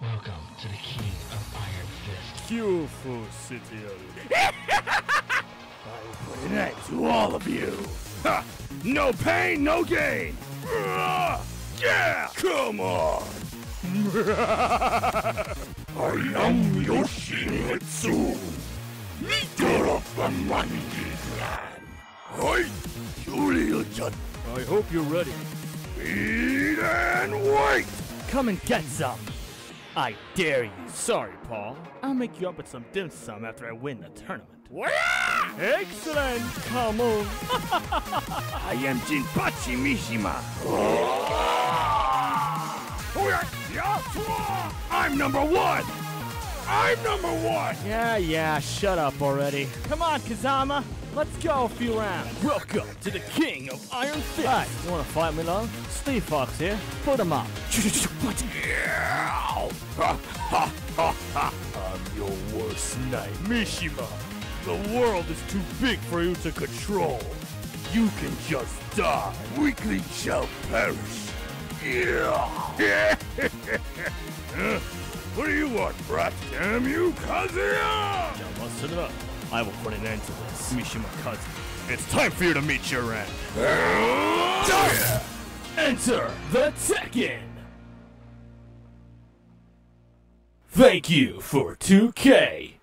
Welcome to the King of Iron Fist. Beautiful City. I will put an end to all of you. Ha! No pain, no gain. Ah! Yeah, come on. I am Yoshimitsu, leader of the Manji Clan. I, Julia Chang. I hope you're ready. Eat and wait. Come and get some. I dare you. Sorry, Paul. I'll make you up with some dim sum after I win the tournament. Excellent! Come on. I am Jinpachi Mishima. I'm number one! I'm number one! Yeah, yeah, shut up already. Come on, Kazama. Let's go a few rounds. Welcome to the King of Iron Fist. Hi, you wanna fight me, love? Steve Fox here. Put him up. I'm your worst night, Mishima. The world is too big for you to control. You can just die. Weakling shall perish. Yeah. what do you want, brat? Damn you, Kazuya! Now listen up. I will put an end to this, Mishima cousin. It's time for you to meet your end. Enter the Tekken! Thank you for 2K.